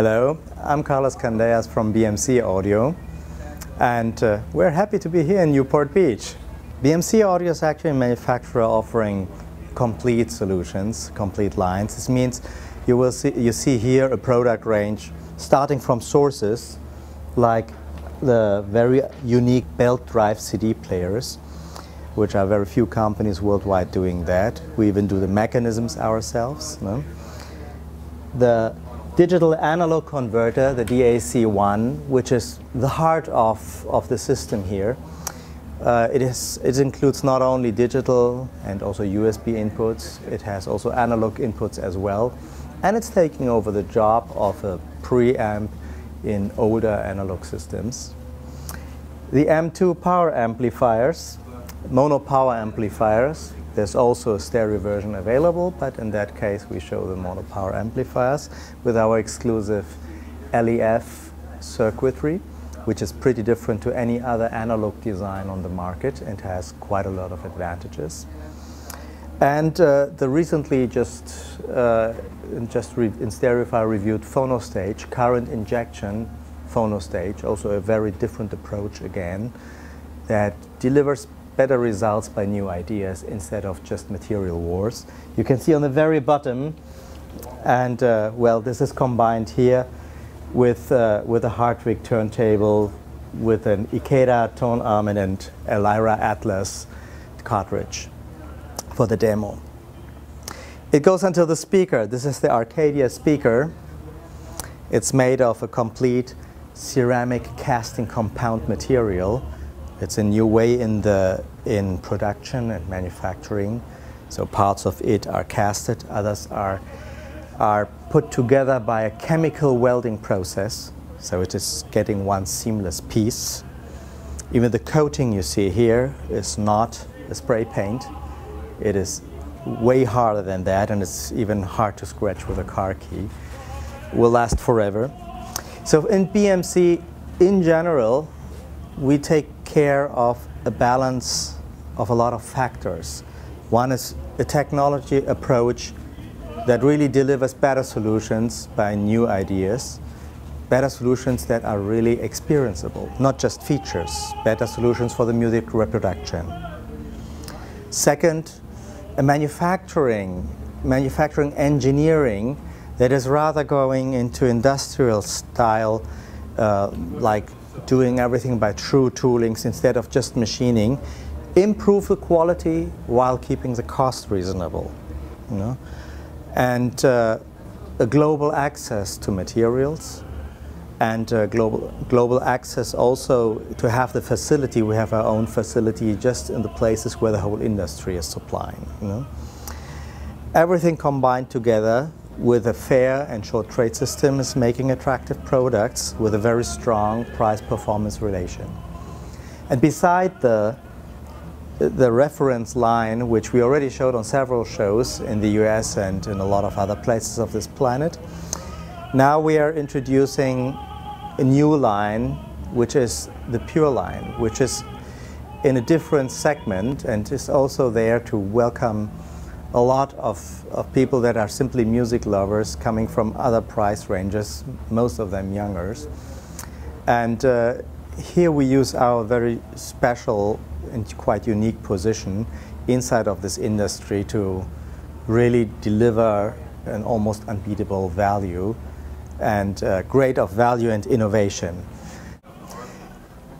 Hello, I'm Carlos Candeias from BMC Audio, and uh, we're happy to be here in Newport Beach. BMC Audio is actually a manufacturer offering complete solutions, complete lines. This means you will see, you see here a product range starting from sources like the very unique belt drive CD players, which are very few companies worldwide doing that. We even do the mechanisms ourselves. No? The digital analog converter, the DAC1, which is the heart of, of the system here. Uh, it, is, it includes not only digital and also USB inputs, it has also analog inputs as well. And it's taking over the job of a preamp in older analog systems. The M2 power amplifiers, mono power amplifiers, there's also a stereo version available, but in that case we show the mono power amplifiers with our exclusive LEF circuitry, which is pretty different to any other analog design on the market and has quite a lot of advantages. And uh, the recently just, uh, just in Stereophile reviewed PhonoStage, current injection PhonoStage, also a very different approach again, that delivers better results by new ideas instead of just material wars. You can see on the very bottom, and uh, well, this is combined here with, uh, with a Hartvig turntable, with an Ikeda tone arm and a Lyra Atlas cartridge for the demo. It goes until the speaker. This is the Arcadia speaker. It's made of a complete ceramic casting compound material. It's a new way in, the, in production and manufacturing. So parts of it are casted, others are, are put together by a chemical welding process. So it is getting one seamless piece. Even the coating you see here is not a spray paint. It is way harder than that, and it's even hard to scratch with a car key. Will last forever. So in BMC, in general, we take care of a balance of a lot of factors. One is a technology approach that really delivers better solutions by new ideas, better solutions that are really experienceable, not just features, better solutions for the music reproduction. Second, a manufacturing, manufacturing engineering that is rather going into industrial style, uh, like doing everything by true toolings instead of just machining, improve the quality while keeping the cost reasonable. You know? And uh, a global access to materials and uh, global, global access also to have the facility. We have our own facility just in the places where the whole industry is supplying. You know? Everything combined together with a fair and short trade system is making attractive products with a very strong price-performance relation. And beside the the reference line, which we already showed on several shows in the US and in a lot of other places of this planet. Now we are introducing a new line, which is the Pure line, which is in a different segment and is also there to welcome a lot of, of people that are simply music lovers coming from other price ranges, most of them youngers. And uh, here we use our very special and quite unique position inside of this industry to really deliver an almost unbeatable value and uh, great of value and innovation.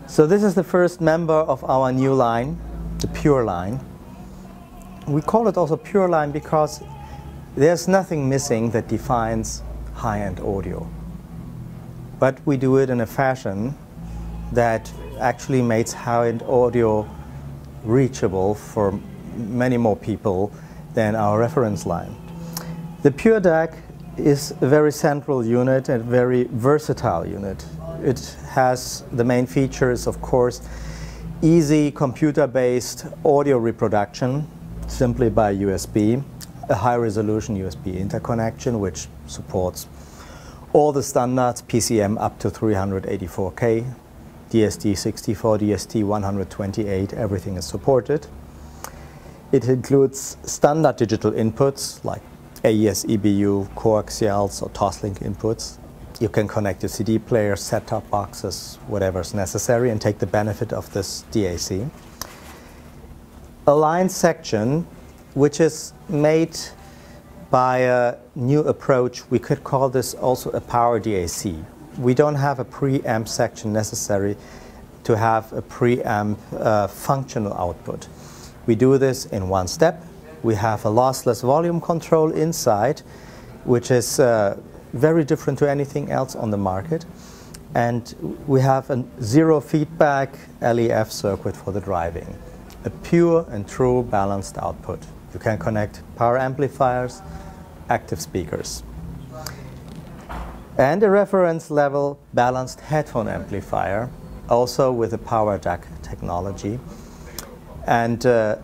So this is the first member of our new line, the Pure line. We call it also Pure line because there's nothing missing that defines high-end audio. But we do it in a fashion that actually makes high-end audio reachable for many more people than our reference line. The Pure DAC is a very central unit and very versatile unit. It has the main features, of course, easy computer-based audio reproduction simply by USB, a high-resolution USB interconnection which supports all the standards, PCM up to 384K, DSD64, DSD128, everything is supported. It includes standard digital inputs like AES EBU, coaxials or Toslink inputs, you can connect your CD player, set-top boxes, whatever is necessary, and take the benefit of this DAC. A line section, which is made by a new approach, we could call this also a power DAC. We don't have a preamp section necessary to have a preamp uh, functional output. We do this in one step. We have a lossless volume control inside, which is uh, very different to anything else on the market. And we have a zero feedback LEF circuit for the driving. A pure and true balanced output. You can connect power amplifiers, active speakers. And a reference level balanced headphone amplifier, also with a power DAC technology. And uh,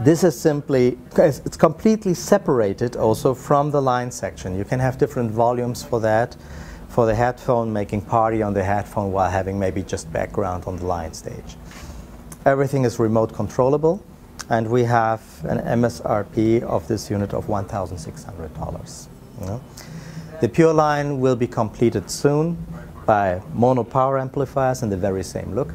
this is simply, it's completely separated also from the line section. You can have different volumes for that, for the headphone, making party on the headphone while having maybe just background on the line stage. Everything is remote controllable, and we have an MSRP of this unit of $1,600. You know? The Pure line will be completed soon by mono power amplifiers in the very same look.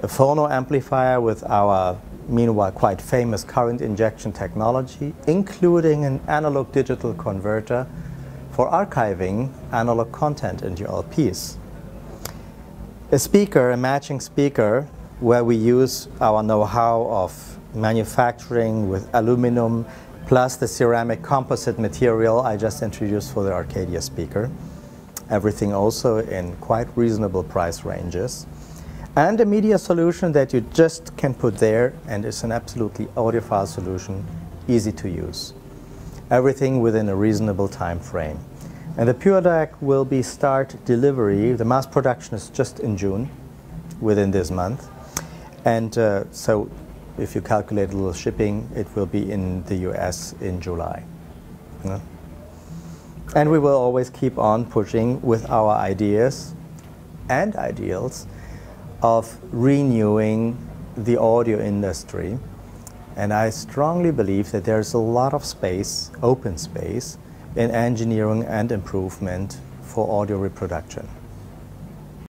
A phono amplifier with our meanwhile quite famous current injection technology, including an analog digital converter for archiving analog content into LPs. A speaker, a matching speaker, where we use our know-how of manufacturing with aluminum plus the ceramic composite material I just introduced for the Arcadia speaker. Everything also in quite reasonable price ranges and a media solution that you just can put there and is an absolutely audiophile solution, easy to use. Everything within a reasonable time frame. And the Pure DAC will be start delivery, the mass production is just in June, within this month. And uh, so if you calculate a little shipping, it will be in the US in July. And we will always keep on pushing with our ideas and ideals of renewing the audio industry. And I strongly believe that there's a lot of space, open space, in engineering and improvement for audio reproduction.